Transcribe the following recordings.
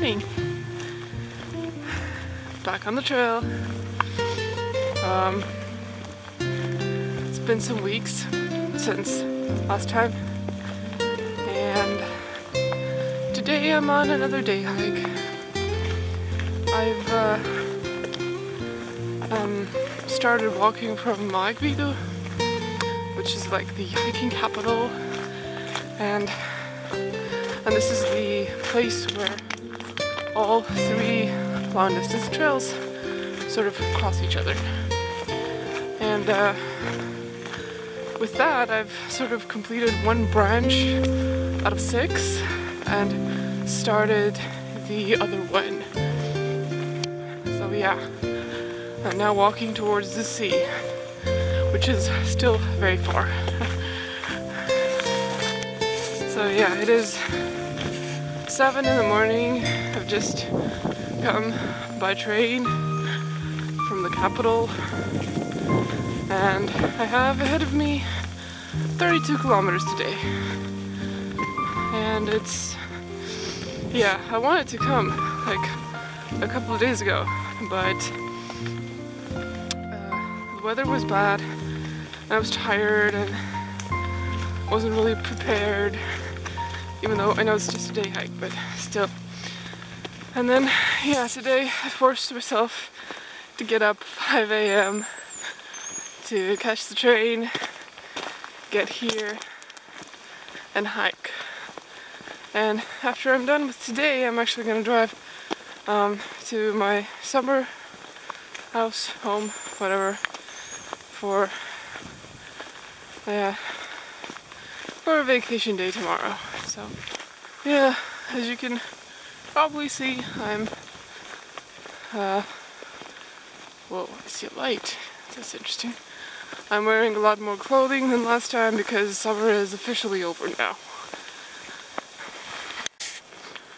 morning. Back on the trail. Um, it's been some weeks since last time, and today I'm on another day hike. I've uh, um, started walking from Aegviidu, which is like the hiking capital, and and this is the place where all three long distance trails sort of cross each other. And uh, with that, I've sort of completed one branch out of six and started the other one. So yeah, I'm now walking towards the sea, which is still very far. so yeah, it is seven in the morning. I've just come by train from the capital and I have ahead of me 32 kilometers today. And it's, yeah, I wanted to come like a couple of days ago, but uh, the weather was bad and I was tired and wasn't really prepared even though I know it's just a day hike, but still. And then, yeah, today I forced myself to get up 5 a.m. to catch the train, get here, and hike. And after I'm done with today, I'm actually gonna drive um, to my summer house, home, whatever, for yeah, for a vacation day tomorrow. So, yeah, as you can probably see, I'm, uh, whoa, I see a light. That's interesting. I'm wearing a lot more clothing than last time because summer is officially over now.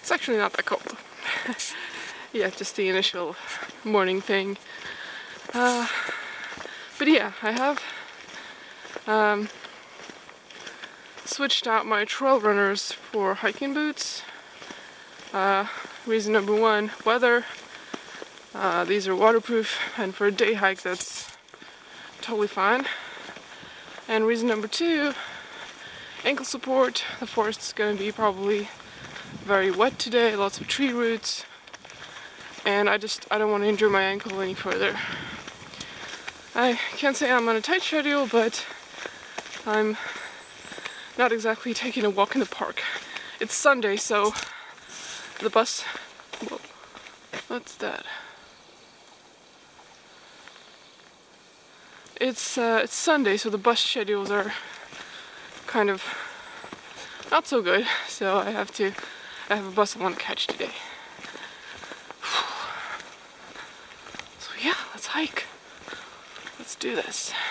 It's actually not that cold. yeah, just the initial morning thing. Uh, but yeah, I have um, switched out my trail runners for hiking boots. Uh, reason number one, weather. Uh, these are waterproof and for a day hike that's totally fine. And reason number two, ankle support. The forest is going to be probably very wet today, lots of tree roots. And I just, I don't want to injure my ankle any further. I can't say I'm on a tight schedule, but I'm not exactly taking a walk in the park. It's Sunday, so the bus. Whoa, what's that? It's uh, it's Sunday, so the bus schedules are kind of not so good. So I have to. I have a bus I want to catch today. So yeah, let's hike. Let's do this. this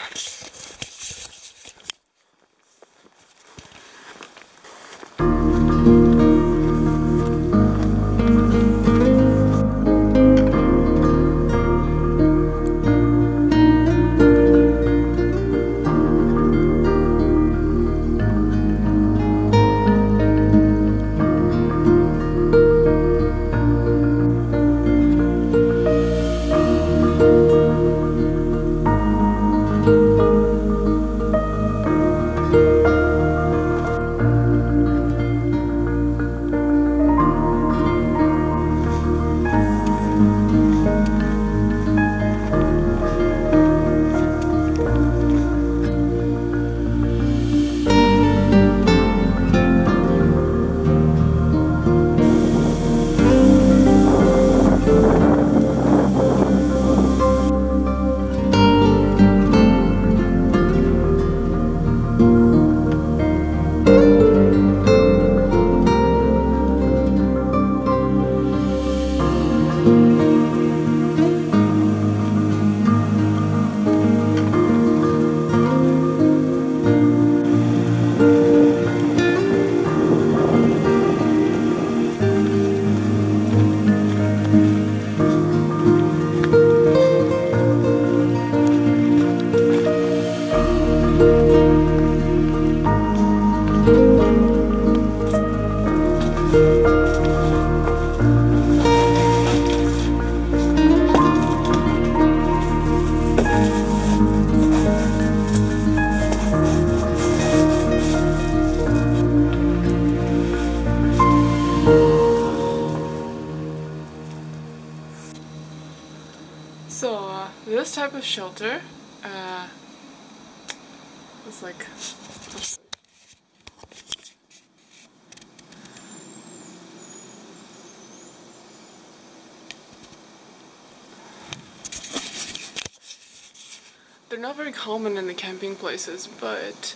they're not very common in the camping places but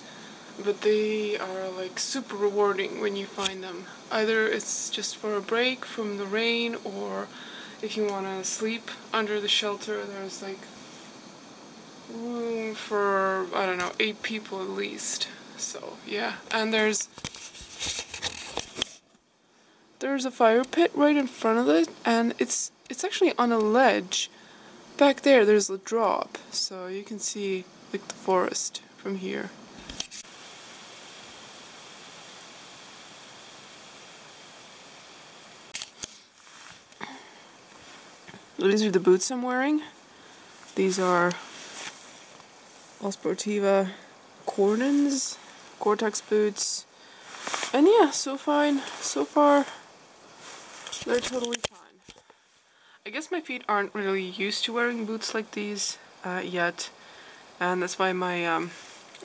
but they are like super rewarding when you find them either it's just for a break from the rain or if you want to sleep under the shelter, there's like room for, I don't know, eight people at least. So, yeah. And there's there's a fire pit right in front of it and it's it's actually on a ledge. Back there there's a drop, so you can see like the forest from here. These are the boots I'm wearing. These are La Sportiva Cordons, Gore-Tex boots. And yeah, so fine. So far, they're totally. I guess my feet aren't really used to wearing boots like these uh, yet. And that's why my, um,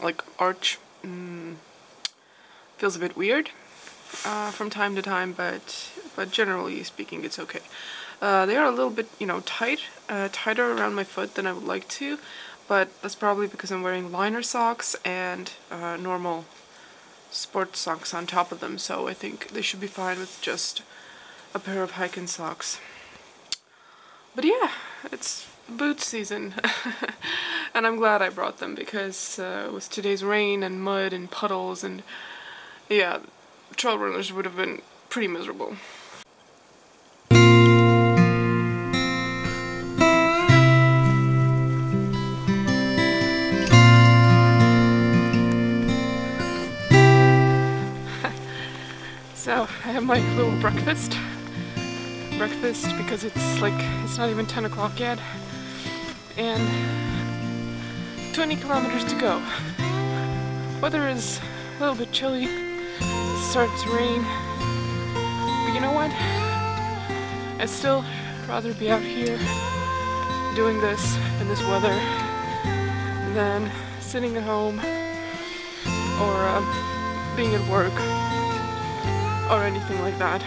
like, arch mm, feels a bit weird uh, from time to time, but, but generally speaking, it's okay. Uh, they are a little bit, you know, tight, uh, tighter around my foot than I would like to, but that's probably because I'm wearing liner socks and uh, normal sport socks on top of them, so I think they should be fine with just a pair of hiking socks. But yeah, it's boot season, and I'm glad I brought them because uh, with today's rain and mud and puddles and yeah, trail runners would have been pretty miserable. So I have my little breakfast. Breakfast because it's like, it's not even 10 o'clock yet. And 20 kilometers to go. Weather is a little bit chilly. It starts to rain. But you know what? I'd still rather be out here doing this in this weather than sitting at home or uh, being at work or anything like that.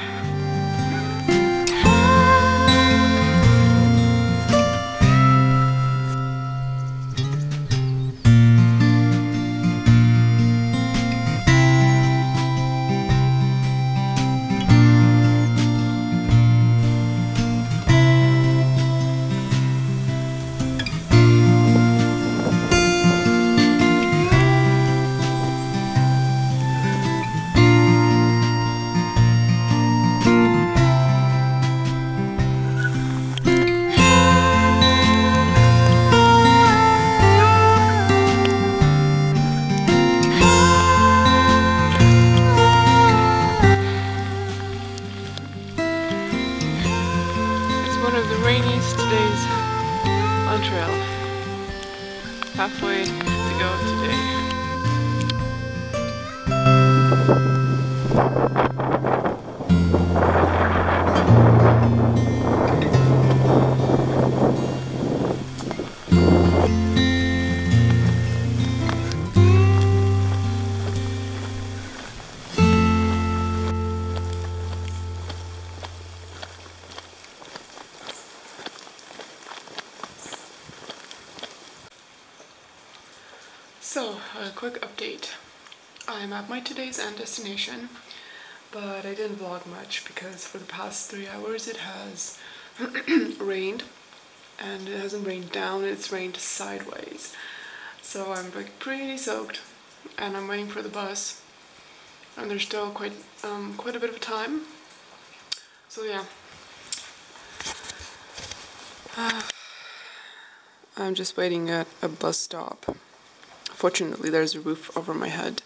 Halfway to go So, quick update. I'm at my today's end destination, but I didn't vlog much because for the past three hours it has rained and it hasn't rained down, it's rained sideways. So I'm like pretty soaked and I'm waiting for the bus and there's still quite um, quite a bit of time. So yeah. I'm just waiting at a bus stop. Fortunately, there's a roof over my head.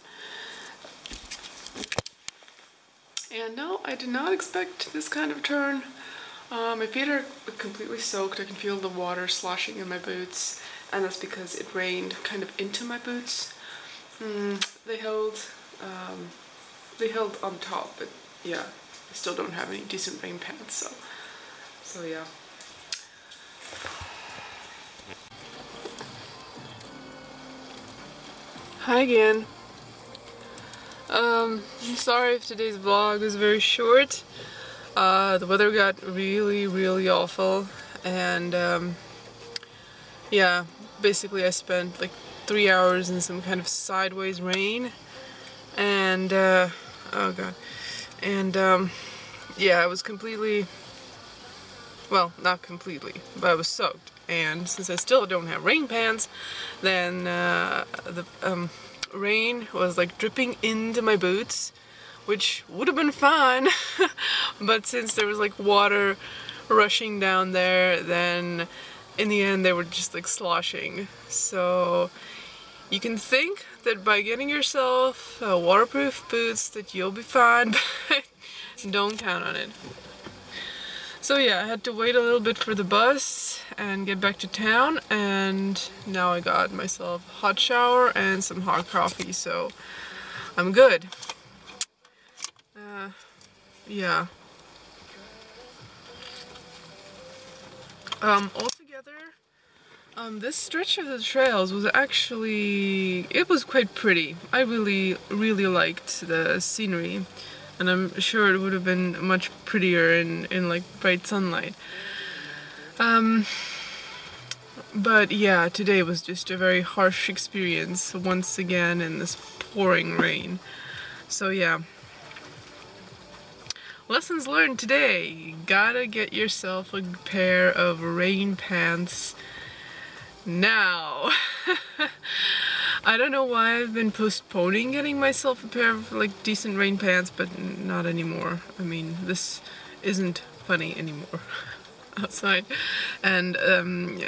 And no, I did not expect this kind of turn. Uh, my feet are completely soaked. I can feel the water sloshing in my boots. And that's because it rained kind of into my boots. Mm, they held, um, they held on top, but yeah, I still don't have any decent rain pants, so, so yeah. Hi again. Um, sorry if today's vlog is very short. Uh, the weather got really, really awful and um, yeah, basically I spent like three hours in some kind of sideways rain and uh, oh god and um, yeah I was completely well not completely but I was soaked and since I still don't have rain pants then uh, the um, rain was like dripping into my boots which would have been fine. But since there was like water rushing down there then in the end they were just like sloshing. So you can think that by getting yourself uh, waterproof boots that you'll be fine but don't count on it so yeah I had to wait a little bit for the bus and get back to town and now I got myself a hot shower and some hot coffee so I'm good. Uh, yeah. Um, altogether um, this stretch of the trails was actually it was quite pretty. I really really liked the scenery and I'm sure it would have been much prettier in, in like bright sunlight um, but yeah, today was just a very harsh experience once again in this pouring rain. So yeah. Lessons learned today. You gotta get yourself a pair of rain pants now. I don't know why I've been postponing getting myself a pair of like decent rain pants, but not anymore. I mean, this isn't funny anymore. outside. And um,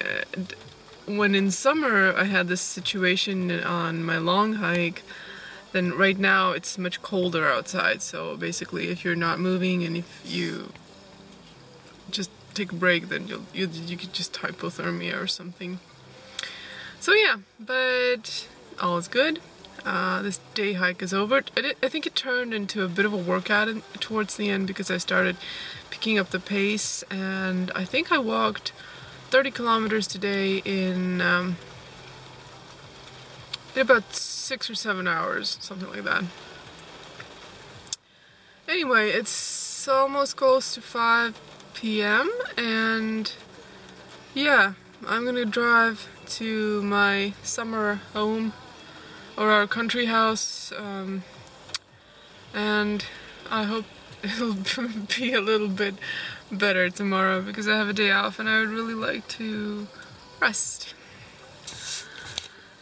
when in summer I had this situation on my long hike, then right now it's much colder outside. So basically, if you're not moving and if you just take a break, then you'll you you could just hypothermia or something. So yeah, but all is good. Uh, this day hike is over. I, I, think it turned into a bit of a workout in, towards the end because I started picking up the pace and I think I walked 30 kilometers today in, um, in about six or seven hours, something like that. Anyway, it's almost close to 5 p.m. and yeah, I'm gonna drive to my summer home or our country house um, and I hope it'll be a little bit better tomorrow because I have a day off and I would really like to rest.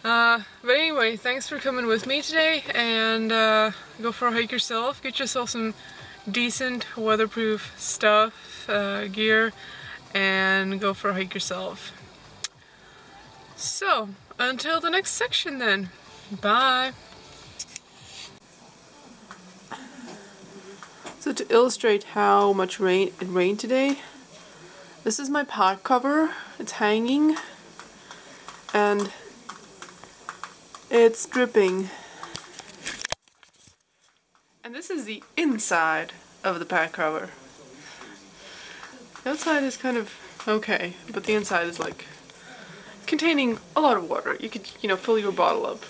Uh, but anyway, thanks for coming with me today and uh, go for a hike yourself. Get yourself some decent weatherproof stuff, uh, gear, and go for a hike yourself. So, until the next section then. Bye. So to illustrate how much rain it rained today, this is my pot cover. It's hanging and it's dripping. And this is the inside of the pot cover. The outside is kind of okay, but the inside is like containing a lot of water. You could, you know, fill your bottle up.